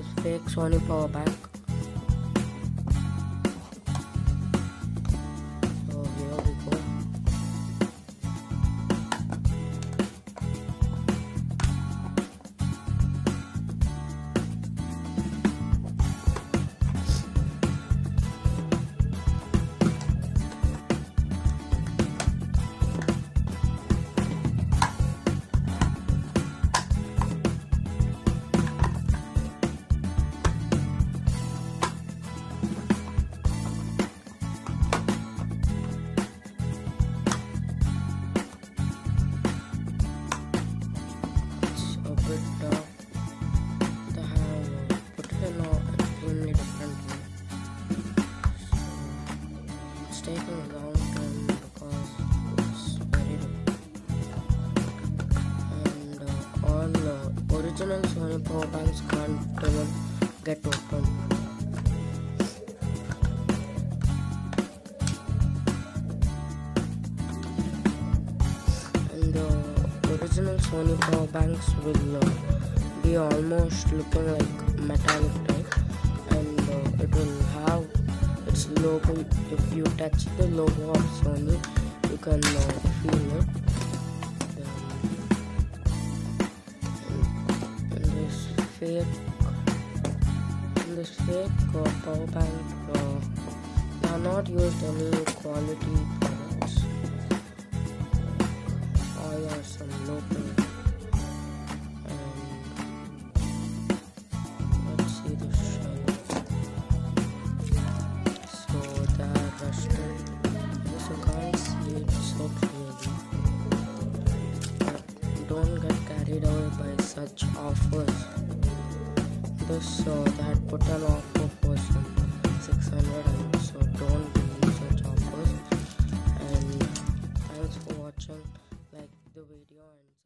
this fake Sony power bank. It's a bit dark. They have uh, put it extremely different. So it's taking a long time because it's very difficult. And uh, all uh, original Sony power banks can't even get open. Original Sony power banks will uh, be almost looking like metallic and uh, it will have its logo. If you touch the logo of Sony you can uh, feel it. Then, and this fake fake uh, power bank uh, not used any quality so that the stone, you can see so clearly but don't get carried away by such offers this they had put an offer for video and